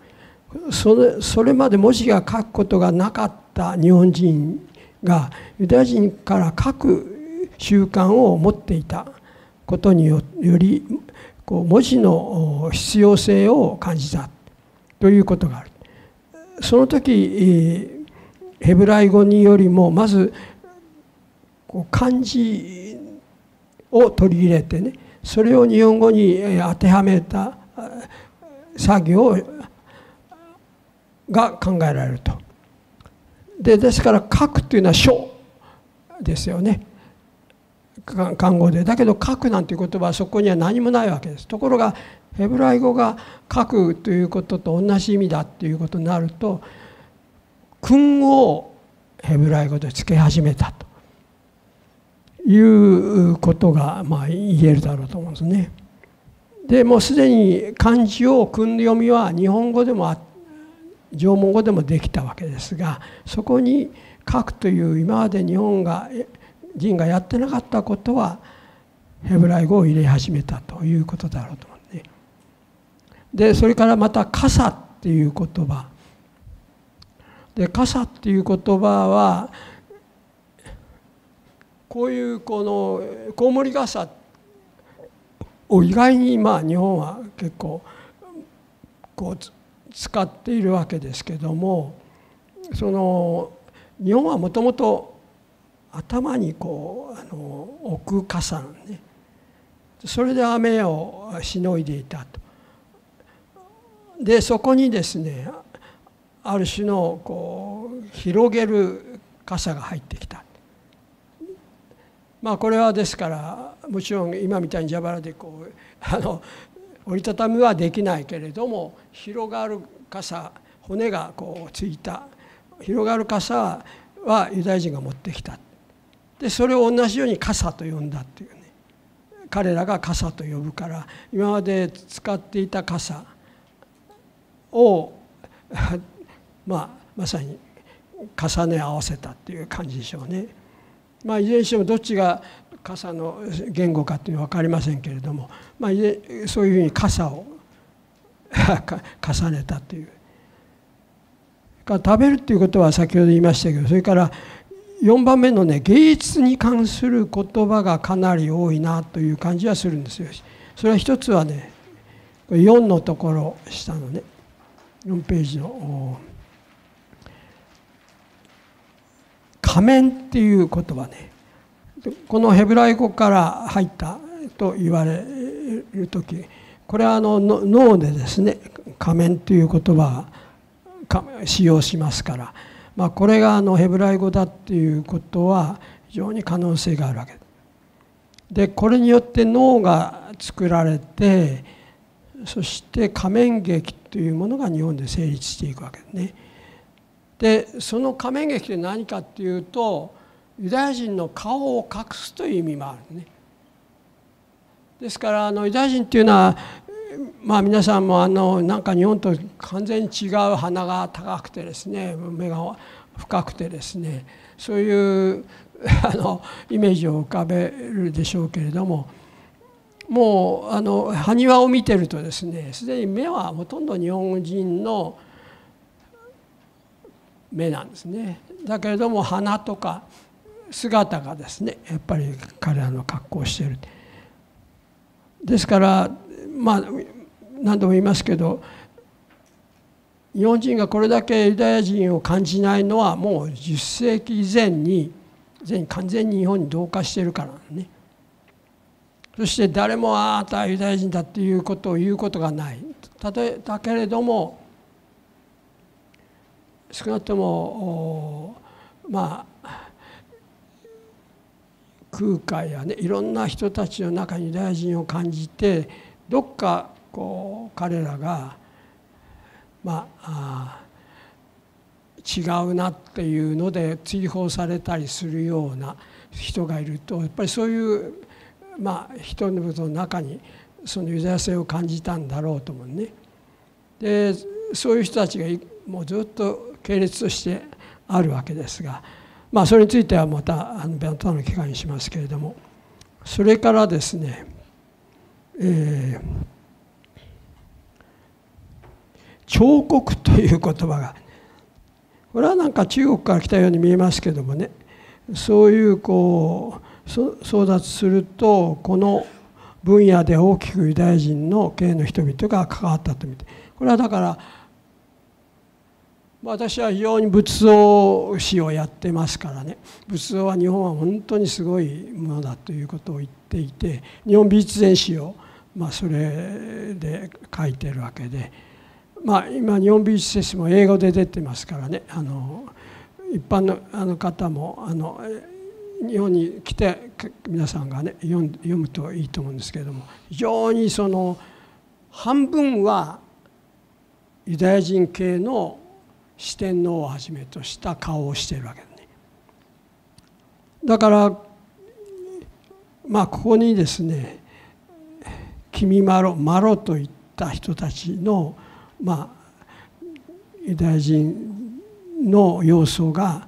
それそれまで文字が書くことがなかった日本人がユダヤ人から書く習慣を持っていたことによりこう文字の必要性を感じたということがある。その時ヘブライ語によりもまず漢字を取り入れてねそれを日本語に当てはめた作業が考えられると。でですから書くというのは書ですよね。漢語でだけど書くなんていう言葉はそこには何もないわけですところがヘブライ語が書くということと同じ意味だっていうことになると訓をヘブライ語でつけ始めたということがまあ言えるだろうと思うんですね。でもうすでに漢字を訓読みは日本語でもあって縄文語でもできたわけですがそこに書くという今まで日本が人がやってなかったことはヘブライ語を入れ始めたということだろうと思うね。でそれからまた「傘」っていう言葉で「傘」っていう言葉はこういうこのコウモリ傘を意外にまあ日本は結構こう使っているわけですけどもその日本はもともと頭にこうあの置く傘ねそれで雨をしのいでいたと。でそこにですねある種のこう広げる傘が入ってきた。まあこれはですからもちろん今みたいに蛇腹でこうあの折りたたみはできないけれども広がる傘骨がこうついた広がる傘はユダヤ人が持ってきた。でそれを同じように傘と呼んだっていうね彼らが傘と呼ぶから今まで使っていた傘を まあまさに重ね合わせたっていう感じでしょうね。まあ、いずれにしてもどっちが傘の言語かっていうのは分かりませんけれども、まあ、そういうふうに傘を 重ねたという。食べるっていうことは先ほど言いましたけどそれから4番目のね芸術に関する言葉がかなり多いなという感じはするんですよ。それは一つはね4のところ下のね4ページの仮面っていう言葉ねこのヘブライ語から入ったと言われる時これはあの脳でですね仮面という言葉が使用しますから、まあ、これがあのヘブライ語だっていうことは非常に可能性があるわけです。でこれによって脳が作られてそして仮面劇というものが日本で成立していくわけですね。でその仮面劇って何かっていうとユダヤ人の顔を隠すという意味もあるね。ですからあのユダヤ人っていうのはまあ皆さんもあのなんか日本と完全に違う鼻が高くてですね目が深くてですねそういう あのイメージを浮かべるでしょうけれどももうあの埴輪を見てるとですねすでに目はほとんど日本人の目なんですねだけれども鼻とか姿がですねやっぱり彼らの格好をしている。ですからまあ何度も言いますけど日本人がこれだけユダヤ人を感じないのはもう10世紀以前に前完全に日本に同化しているからね。そして誰もあなたはユダヤ人だっていうことを言うことがない。たとえだけれども少なくともまあ空海やねいろんな人たちの中にユダヤ人を感じてどっかこう彼らがまあ違うなっていうので追放されたりするような人がいるとやっぱりそういうまあ人の中にそのユダヤ性を感じたんだろうと思うね。でそういう人たちがもうずっと系列としてあるわけですがまあそれについてはまたあの弁当の機会にしますけれども。それからですね、えー、彫刻という言葉がこれはなんか中国から来たように見えますけどもね。そういうこう争奪するとこの分野で大きくユダヤ人の系の人々が関わったと見てこれはだから私は非常に仏像史をやってますからね。仏像は日本は本当にすごいものだということを言っていて日本美術全史をまあそれで書いてるわけで。まあ今日本美術全史も英語で出てますからね。あの一般のあの方もあの日本に来て皆さんがね読むといいと思うんですけれども非常にその半分はユダヤ人系の四天王をはじめとした顔をしているわけですね。だからまあここにですね「君まろ」「まろ」といった人たちのまあユダヤ人の要素が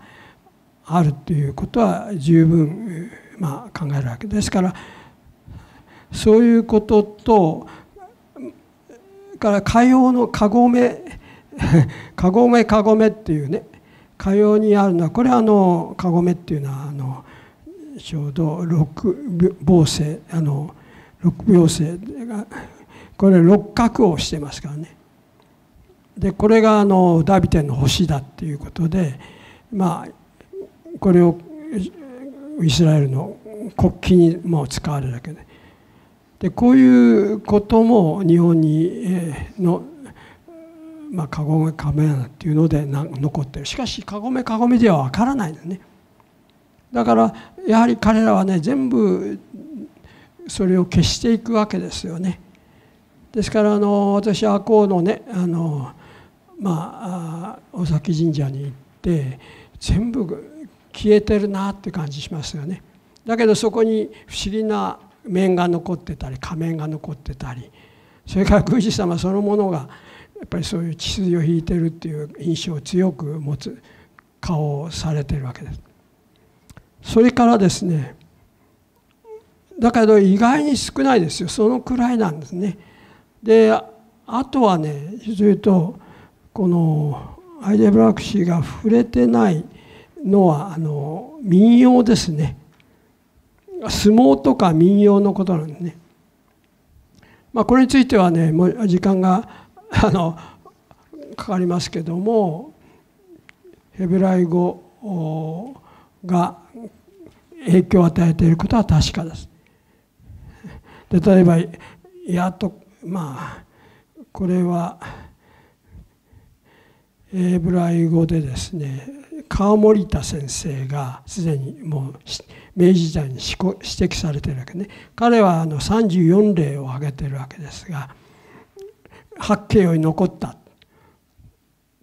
あるということは十分まあ考えるわけですからそういうこととから火曜のカゴメかごめかごめっていうねかようにあるのはこれはあのかごめっていうのはあのちょうど六房星あの六秒星がこれ六角をしてますからね。でこれがあのダビテの星だっていうことでまあこれをイスラエルの国旗にも使われるわけででこういうことも日本にのまあ、カゴメカメラっていうので残ってる。しかしカゴメカゴメではわからないのね。だからやはり彼らはね全部それを消していくわけですよね。ですからあの私はこうのねあのまあ尾崎神社に行って全部消えてるなって感じしますよね。だけどそこに不思議な面が残ってたり仮面が残ってたりそれから宮司様そのものがやっぱりそういう血筋を引いてるっていう印象を強く持つ顔をされてるわけです。それからですねだけど意外に少ないですよそのくらいなんですね。であとはね実を言うとこのアイデアブラック氏が触れてないのはあの民謡ですね相撲とか民謡のことなんですね。まあ、これについてはねもう時間があのかかりますけどもヘブライ語が影響を与えていることは確かです。で例えばやっとまあこれはヘブライ語でですね川森田先生がすでにもう明治時代に指摘されてるわけね彼はあの34例を挙げてるわけですが八景より残った。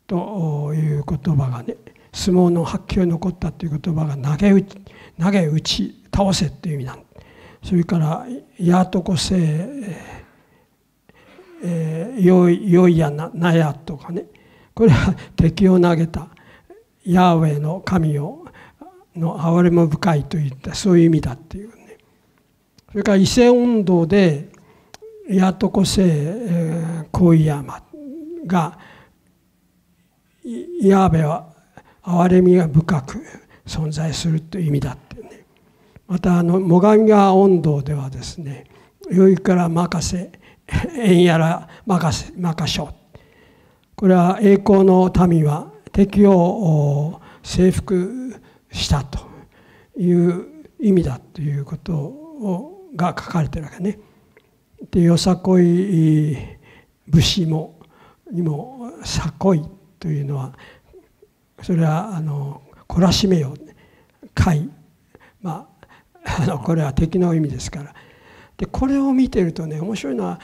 という言葉がね相撲の八景より残ったという言葉が投げ打ち投げ打ち倒せっていう意味なんそれから「やとこせえー、よいよいやななや」とかね。これは敵を投げたヤーウェイの神をの憐れも深いといったそういう意味だっていうね。それから伊勢運動でやとこせ高井山がヤーベは憐れみが深く存在するという意味だってねまたあの最上川温度ではですね「良いから任せ縁やら任せ任しょう」これは栄光の民は敵を征服したという意味だということをが書かれてるわけね。でよさこい武士もにも「さこい」というのはそれはあの懲らしめよいまあ あのこれは敵の意味ですから。でこれを見てるとね面白いのは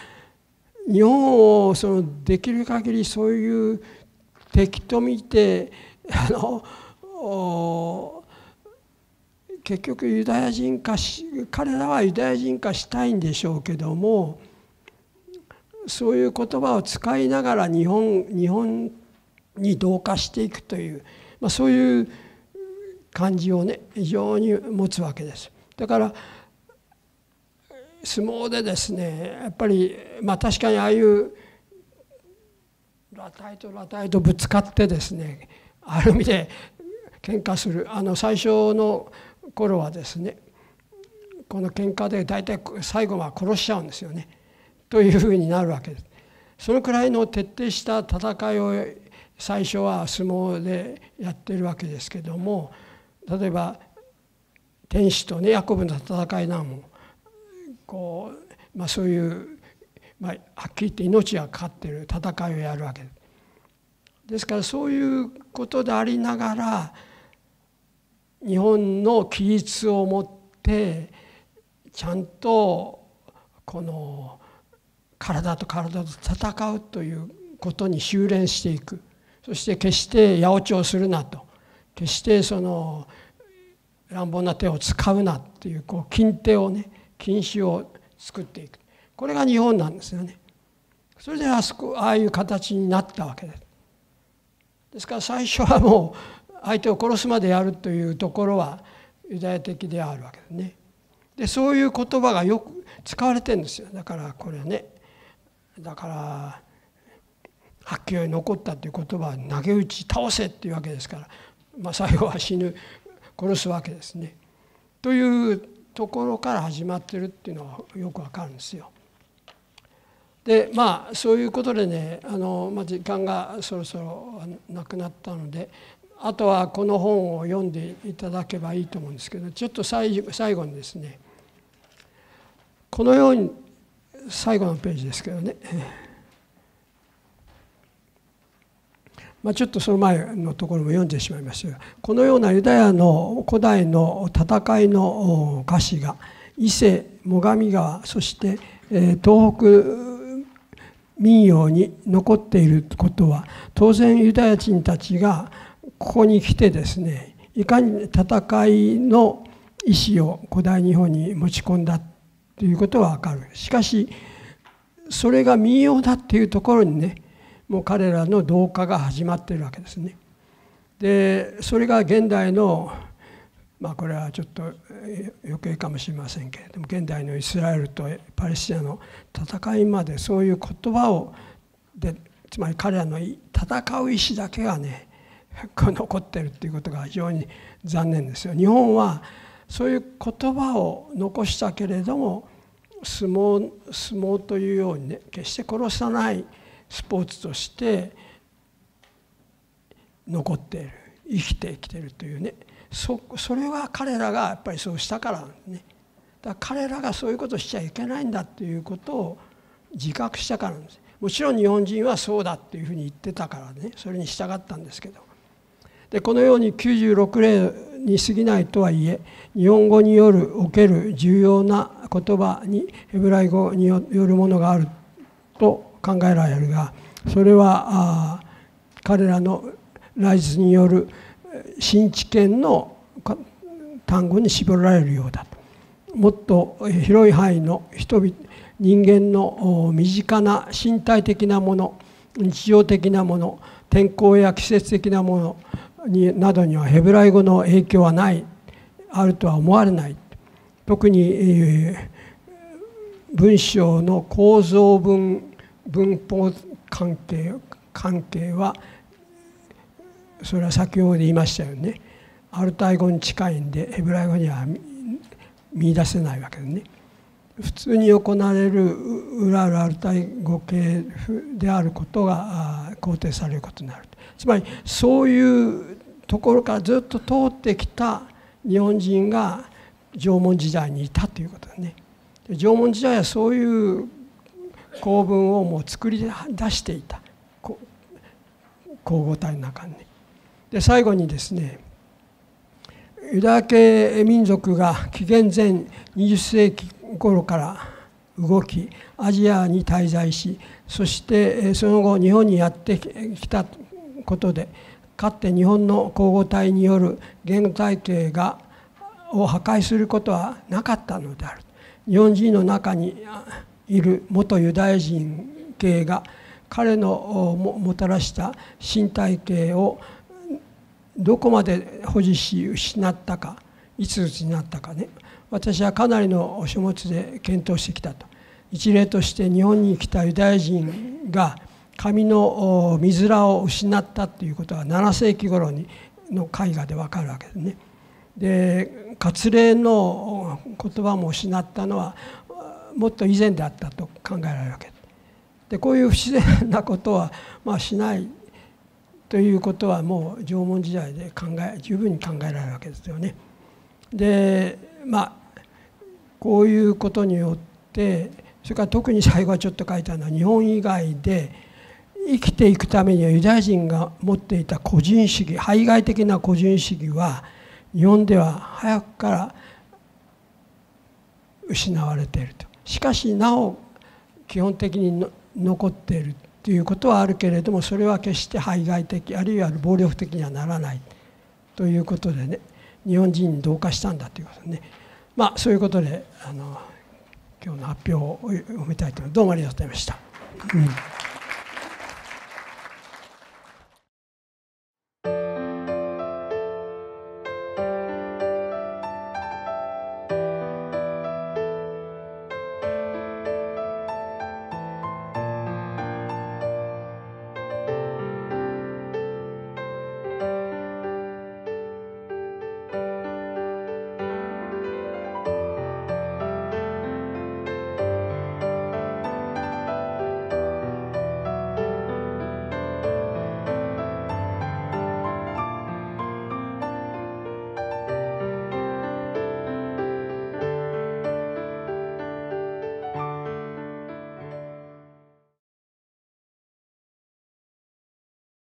日本をそのできる限りそういう敵と見てあの結局ユダヤ人化し彼らはユダヤ人化したいんでしょうけどもそういう言葉を使いながら日本日本に同化していくという、まあ、そういう感じをね非常に持つわけです。だから相撲でですねやっぱりまあ確かにああいう裸体と裸体とぶつかってですねある意味で喧嘩するあの最初の頃はですねこの喧嘩で大体最後は殺しちゃうんですよねというふうになるわけです。そのくらいの徹底した戦いを最初は相撲でやってるわけですけども例えば天使とねヤコブの戦いなんもこう、まあ、そういう、まあ、はっきり言って命がかかってる戦いをやるわけです。ですからそういうことでありながら日本の規律を持ってちゃんとこの体と体と戦うということに修練していくそして決して八百長するなと決してその乱暴な手を使うなっていうこう禁手をね禁止を作っていくこれが日本なんですよね。それであそこああいう形になったわけです。ですから最初はもう相手を殺すまでやるというところはユダヤ的であるわけですね。でそういう言葉がよく使われてるんですよだからこれねだから発狂に残ったという言葉は投げ打ち倒せっていうわけですから、まあ、最後は死ぬ殺すわけですね。というところから始まってるっていうのはよくわかるんですよ。でまあそういうことでねあの、まあ、時間がそろそろなくなったのであとはこの本を読んでいただけばいいと思うんですけどちょっと最後にですねこのように最後のページですけどね。まあ、ちょっとその前のところも読んでしまいましたがこのようなユダヤの古代の戦いの歌詞が伊勢最上川そして東北民謡に残っていることは当然ユダヤ人たちがここに来てですねいかに戦いの意志を古代日本に持ち込んだということは分かるしかしそれが民謡だっていうところにねもう彼らの同化が始まってるわけですね。でそれが現代のまあこれはちょっと余計かもしれませんけれども現代のイスラエルとパレスチナの戦いまでそういう言葉をでつまり彼らの戦う意志だけがね残ってるっていうことが非常に残念ですよ。日本はそういう言葉を残したけれども相撲相撲というようにね決して殺さないスポーツとして残っている生きてきているというね。そそれは彼らがやっぱりそうしたからね。だから彼らがそういうことをしちゃいけないんだということを自覚したからなんです。もちろん日本人はそうだっていうふうに言ってたからね。それに従ったんですけど。でこのように96例に過ぎないとはいえ日本語によるおける重要な言葉にヘブライ語によるものがあると考えられるがそれは彼らのライズによる新知見の単語に絞られるようだと。もっと広い範囲の人々人間の身近な身体的なもの日常的なもの天候や季節的なものになどにはヘブライ語の影響はないあるとは思われない。特に、文章の構造文文法関係関係はそれは先ほど言いましたよね。アルタイ語に近いんでヘブライ語には見出せないわけでね。普通に行われる裏アルタイ語系であることが肯定されることになる。つまりそういうところからずっと通ってきた日本人が縄文時代にいたということだね。縄文時代はそういう構文をもう作り出していた。交互体の中にね。で最後にですねユダヤ系民族が紀元前20世紀頃から動きアジアに滞在しそしてその後日本にやってきたことでかつて日本の交互体による言語体系がを破壊することはなかったのである。日本人の中にいる元ユダヤ人系が彼のもたらした身体系をどこまで保持し失ったかいつ失ったかね。私はかなりの書物で検討してきたと。一例として日本に来たユダヤ人が紙の水らを失ったということは7世紀頃にの絵画で分かるわけですね。で割礼の言葉も失ったのはもっと以前であったと考えられるわけでこういう不自然なことはまあしないということはもう縄文時代で考え十分に考えられるわけですよね。でまあこういうことによってそれから特に最後はちょっと書いてあるのは日本以外で生きていくためにはユダヤ人が持っていた個人主義排外的な個人主義は日本では早くから失われていると。しかしなお基本的に残っているということはあるけれどもそれは決して排外的あるいは暴力的にはならないということでね日本人に同化したんだということね。まあそういうことであの今日の発表を読みたいと思います。どうもありがとうございました。うん。